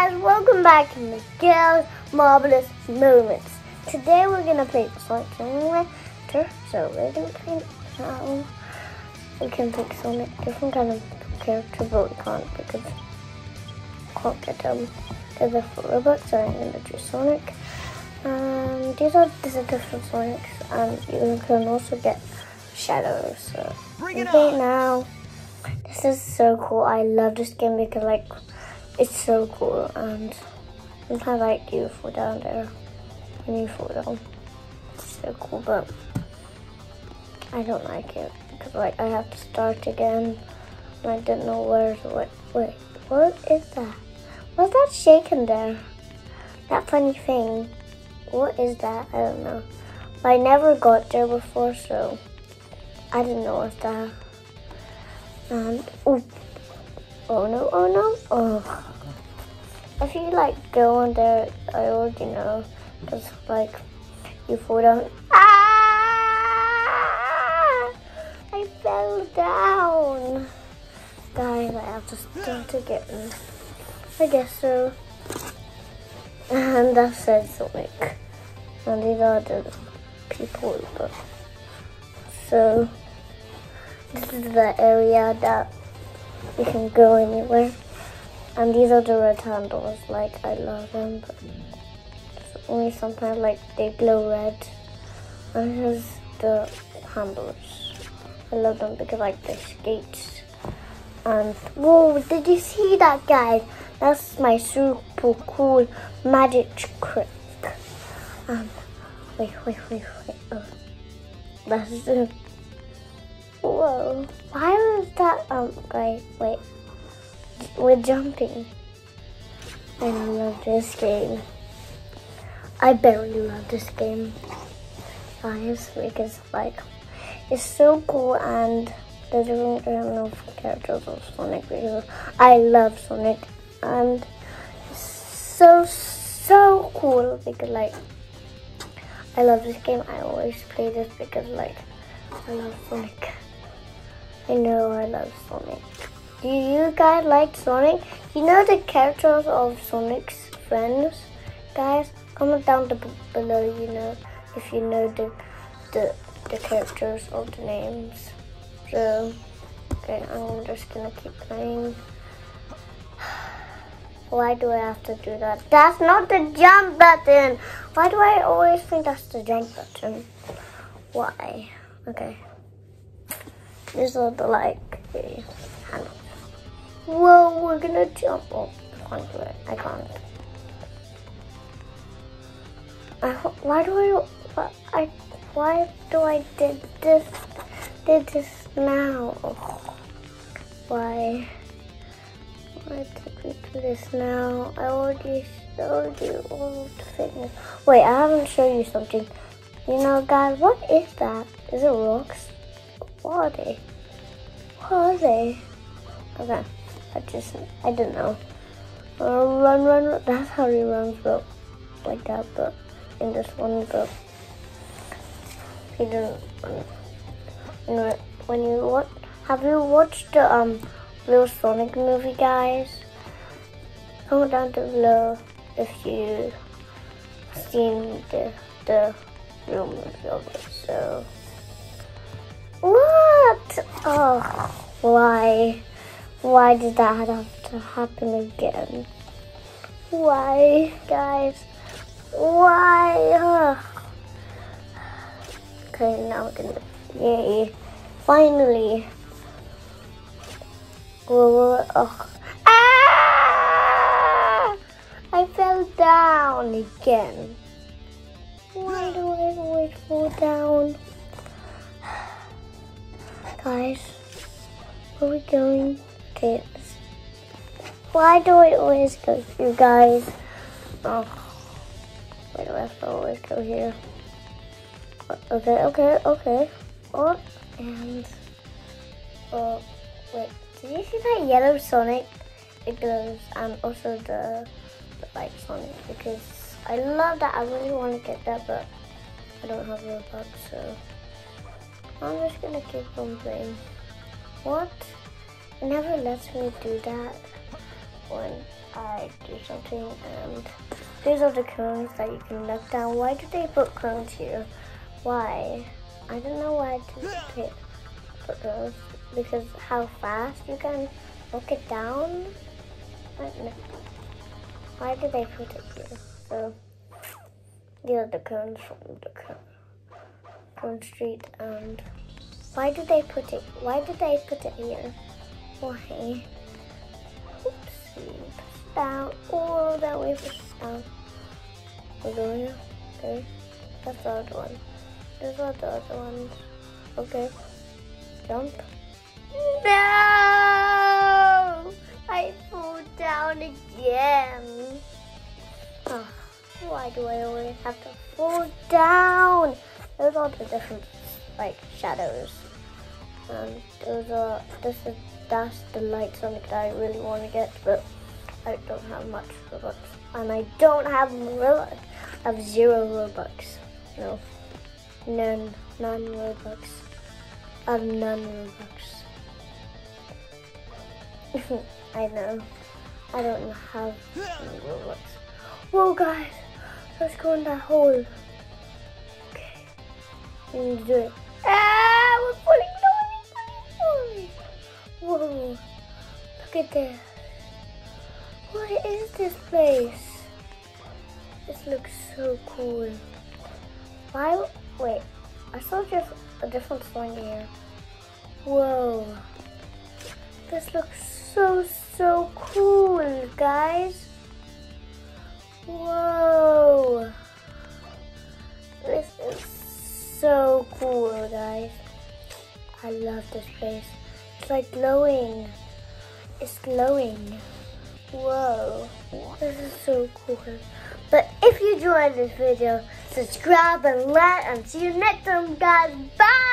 guys, welcome back to Miguel's Marvelous Moments. Today we're gonna play Sonic Simulator, so we're gonna play now. We can pick Sonic, different kind of character, but we can't because we can't get them. There's a robot, so I'm gonna do Sonic. Um, these are these are different Sonics, and you can also get shadows. So Bring it okay, now this is so cool. I love this game because like it's so cool and sometimes like you fall down there and you fall down. It's so cool, but I don't like it because like I have to start again and I don't know where's what. Wait, what is that? What's that shaking there? That funny thing. What is that? I don't know. I never got there before, so I didn't know what's that. Um, and oh, oh no, oh no, oh. If you like go on there, I already know, cause like you fall down. Ah! I fell down. Guys, I have to start again. I guess so. And that said Sonic. And these are the people. But so this is the area that you can go anywhere. And these are the red handles. Like I love them, but it's only sometimes like they glow red. And here's the handles. I love them because like they skates. And whoa, did you see that guys? That's my super cool magic trick. Um, wait, wait, wait, wait. Oh, that's it. Whoa, why was that? Um, wait, wait. We're jumping. I love this game. I barely love this game, guys, because like it's so cool and there's different kind of characters of Sonic because I love Sonic and it's so so cool because like I love this game. I always play this because like I love Sonic. I know I love Sonic. Do you guys like Sonic? You know the characters of Sonic's friends, guys? Comment down below. You know if you know the the the characters of the names. So okay, I'm just gonna keep playing. Why do I have to do that? That's not the jump button. Why do I always think that's the jump button? Why? Okay. These are the like the. Whoa, we're gonna jump. I can't it. I can't. I, why do I? why- I why do I did this? Did this now? Why? Why did we do this now? I already showed you all the things. Wait, I haven't shown you something. You know, guys, what is that? Is it rocks? What are they? What are they? Okay, I just, I don't know. Uh, run, run, run. That's how he runs, but like that, but in this one, but he didn't run. You know, when you watch, have you watched the um real Sonic movie, guys? Comment down below if you seen the the movie of it. So Oh, why? Why did that have to happen again? Why, guys? Why? Ugh. Okay, now we're gonna. Yay! Finally. Whoa, oh. Ah! I fell down again. Why do I always fall down? Guys, where are we going? Okay. Oh. Why do I always go here, guys? Oh, why do I have to always go here? Okay, okay, okay. Oh, and oh, wait. Did you see that yellow Sonic? It goes, and also the, the white Sonic because I love that. I really want to get that, but I don't have a Robux, so I'm just gonna keep on playing. What? Never lets me do that. when I do something and these are the cones that you can knock down. Why did they put cones here? Why? I don't know why to put, those because how fast you can knock it down. Why did they put it here? So these are the cones from the cone, cone street and why did they put it why did they put it here? Why? Oopsie. Down. Oh that way down. Okay. That's the other one. Those are the other ones. Okay. Jump. No! I fall down again. Oh, why do I always have to fall down? Those are the different like shadows. And those are this is that's the light Sonic that I really want to get, but I don't have much Robux. And I don't have Robux. I have zero Robux. No. None. None Robux. I have none Robux. I know. I don't have any Robux. Whoa, guys. Let's go in that hole. To do it. Ah, we're falling down. Whoa. Look at this. What is this place? This looks so cool. Why? Wait. I saw just a different thing here. Whoa. This looks so, so cool, guys. Whoa. So cool, guys. I love this place. It's like glowing. It's glowing. Whoa. This is so cool. But if you enjoyed this video, subscribe and like and see you next time, guys. Bye!